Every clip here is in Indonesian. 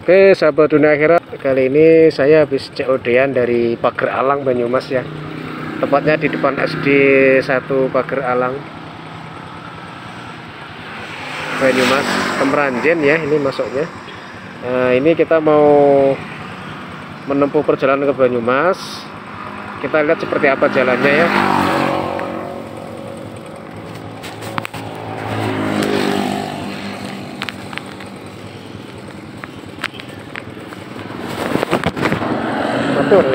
Oke sahabat dunia akhirat Kali ini saya habis COD-an dari Pager Alang Banyumas ya. Tepatnya di depan SD 1 Pager Alang. Banyumas Kemeranjen ya ini masuknya. Nah ini kita mau Menempuh perjalanan ke Banyumas. Kita lihat seperti apa jalannya ya Oke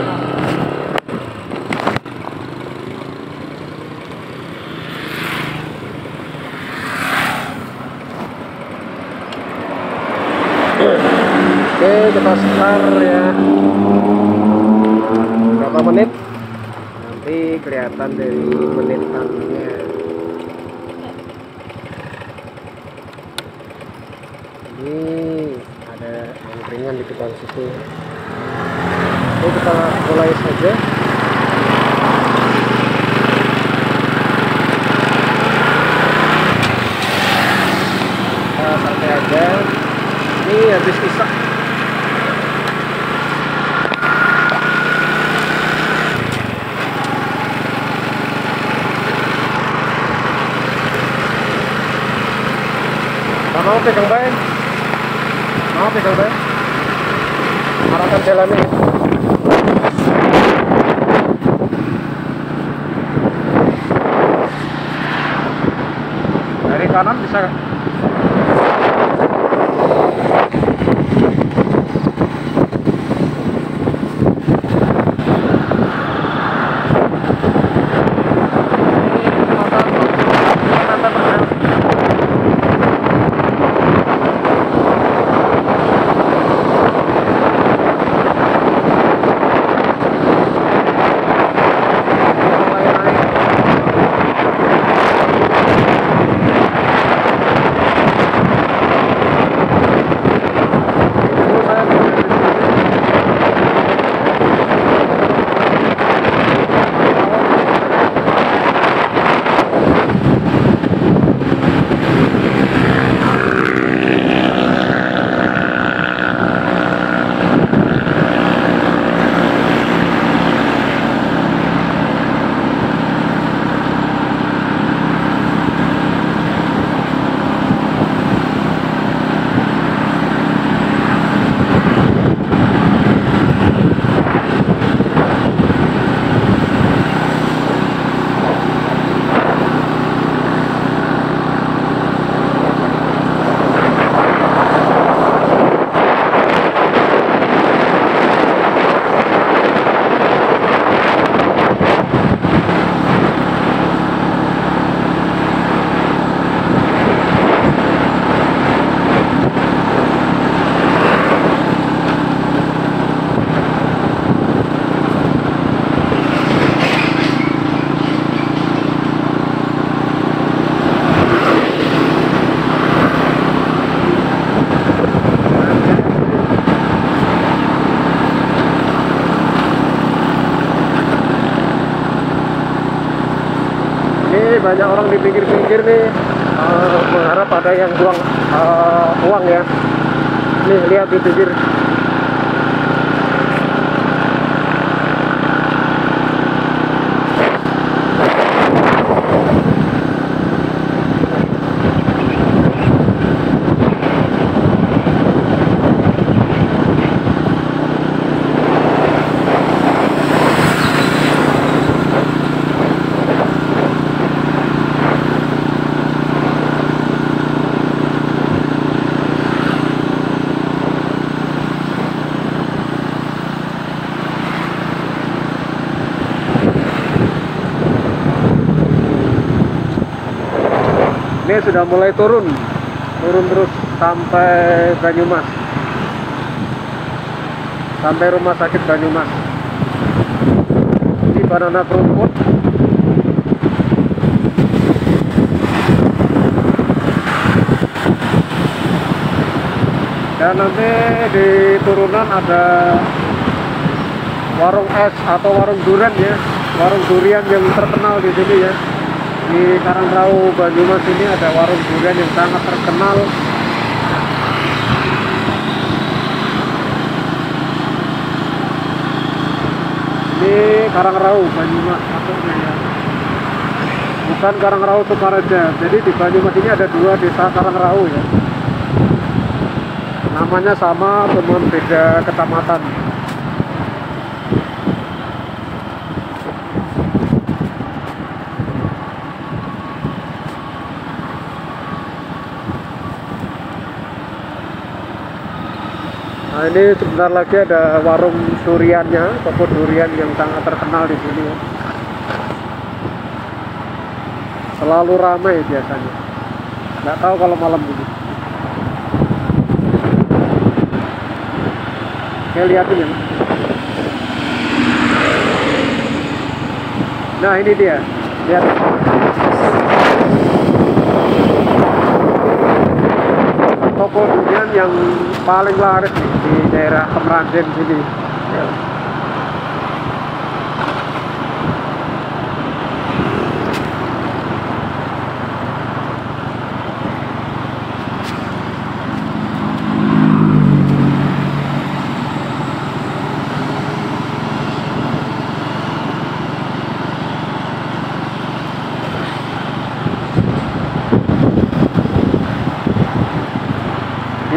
kita start ya. Berapa menit? Nanti kelihatan dari menitannya ini ada angkringan di depan situ Oke kita mulai saja. Kita santai ini habis isak mau pegang baik. Mau pegang baik. Arahkan jalannya ya. dari kanan bisa ini banyak orang di pinggir-pinggir nih uh, mengharap ada yang buang uh, uang ya. Nih lihat di pinggir ini sudah mulai turun. Turun terus sampai Banyumas. Sampai rumah sakit Banyumas. Ini banana kerumput dan nanti di turunan ada warung es atau warung durian ya. Warung durian yang terkenal di sini ya di Karangrau Banyumas ini ada warung durian yang sangat terkenal. Ini Karangrau Banyumas maksudnya ya. Bukan Karangrau Sukaraja jadi di Banyumas ini ada dua desa Karangrau ya. Namanya sama teman beda kecamatan. Nah ini sebentar lagi ada warung duriannya, toko durian yang sangat terkenal di sini. Selalu ramai biasanya. Nggak tahu kalau malam ini. Saya lihatin ya. Nah ini dia, lihat. toko durian yang paling laris di daerah Kemeranjen sini.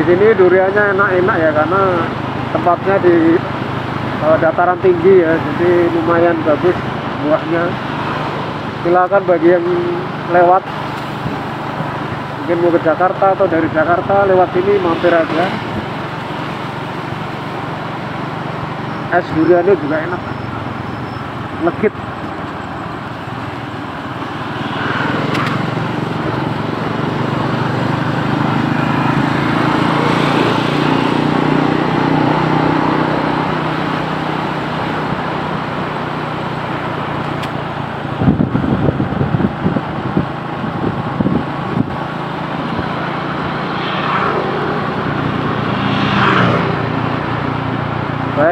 Sini duriannya enak-enak ya karena tempatnya di eh, dataran tinggi ya, jadi lumayan bagus buahnya. Silakan bagi yang lewat mungkin mau ke Jakarta atau dari Jakarta lewat sini mampir aja. Es duriannya juga enak, legit.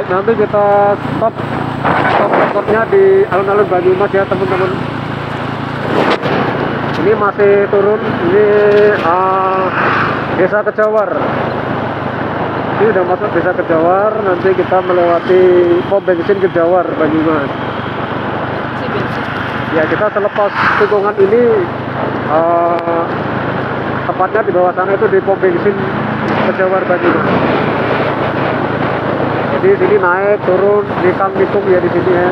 Nanti kita stop stop recordnya di alun-alun Banyumas ya teman-teman. Ini masih turun, ini ah, desa Kejawar. Ini udah masuk desa Kejawar, nanti kita melewati pom bensin Kejawar Banyumas. Ya kita selepas tikungan ini eh, tepatnya di bawah sana itu di pom bensin Kejawar Banyumas. Jadi sini naik turun di Kang Nikung ya di sini ya.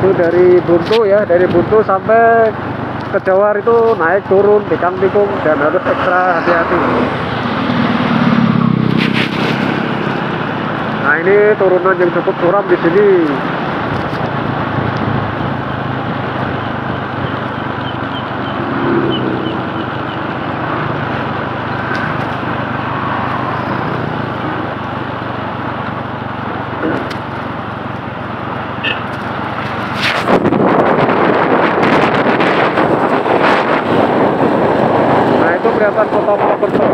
Itu dari Buntu ya, dari Buntu sampai ke Jawar itu naik turun di Kang Nikung dan harus ekstra hati-hati. Nah ini turunan yang cukup curam di sini. Nah itu kelihatan kota Purwokerto.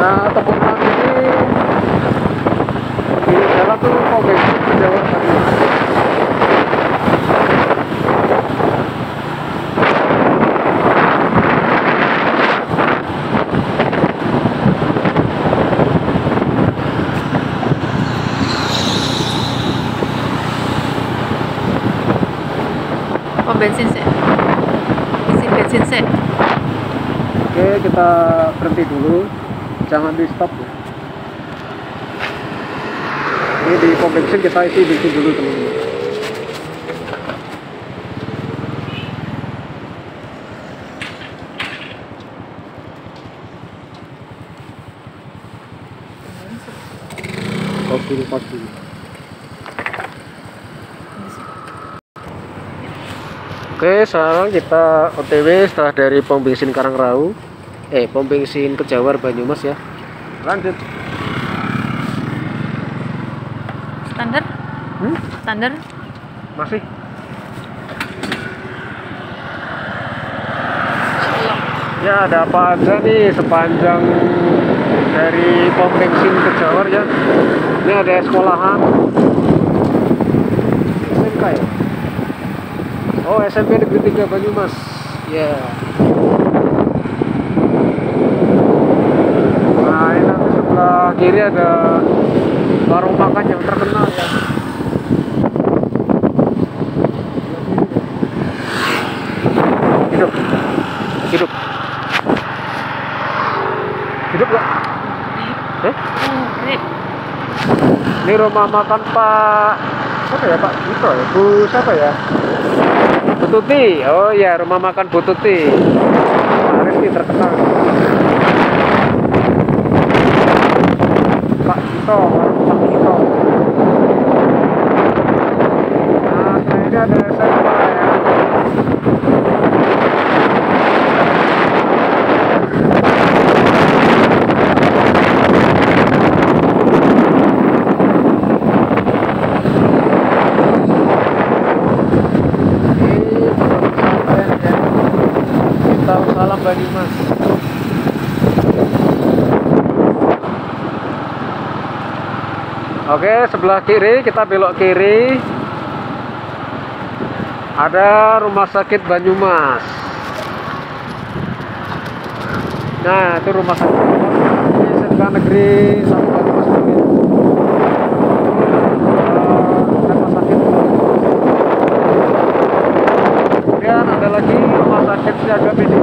Nah, teman-teman ini di jalan tuh mau Oh bensin sih. Isi bensin sih. Oke, kita berhenti dulu. Jangan di stop ya. Ini di bensin kita isi bensin dulu teman-teman. Oke, sekarang kita OTW setelah dari pom bensin Karangrau eh pom bensin ke Jawar Banyumas ya. Lanjut. Standar? Hmm? Standar? Masih. Ya ada apa aja nih sepanjang dari pom bensin ke Jawar ya. Ini ada sekolahan. SMK ya? Oh SMP Negeri 3 Banyumas. Ya. Yeah. Sebelah kiri ada warung makan yang terkenal ya. Hidup. Hidup. Hidup nggak? Eh? Ini rumah makan Pak siapa ya Pak Gito ya? Bu siapa ya? Bu Tuti. Oh ya rumah makan Bu Tuti. Pak Rizky terkenal. Pak Gito, Pak Gito. Nah, setelah ini ada SMA ya. Ini pesantren ya. Kita salam Banyumas. Oke, sebelah kiri kita belok kiri. Ada rumah sakit Banyumas. Nah, itu rumah sakit. Ini SMK Negeri 1 Banyumas ini. Rumah sakit kemudian ada lagi rumah sakit siaga medika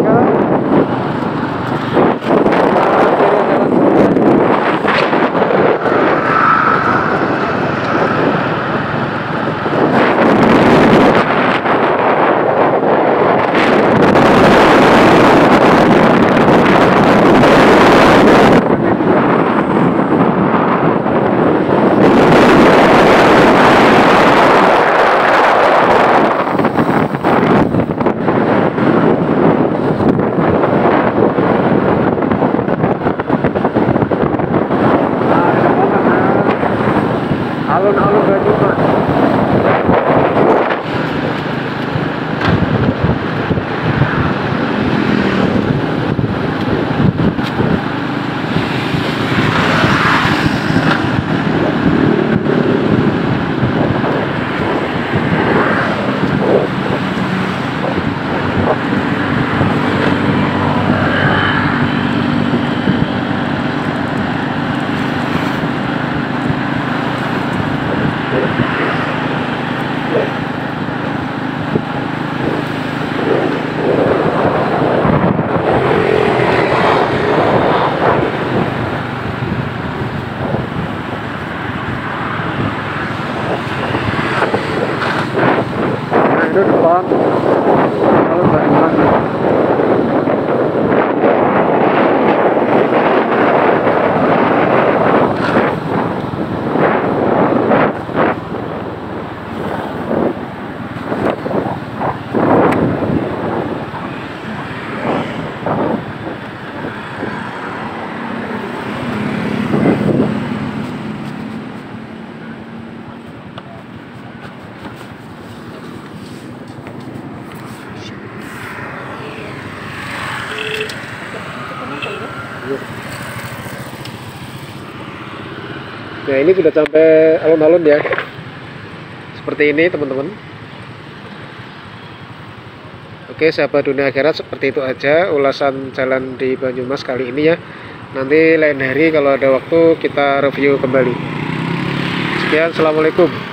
Nah ini sudah sampai alun-alun ya. Seperti ini teman-teman. Oke sahabat dunia akhirat seperti itu aja ulasan jalan di Banyumas kali ini ya. Nanti lain hari kalau ada waktu kita review kembali. Sekian Assalamualaikum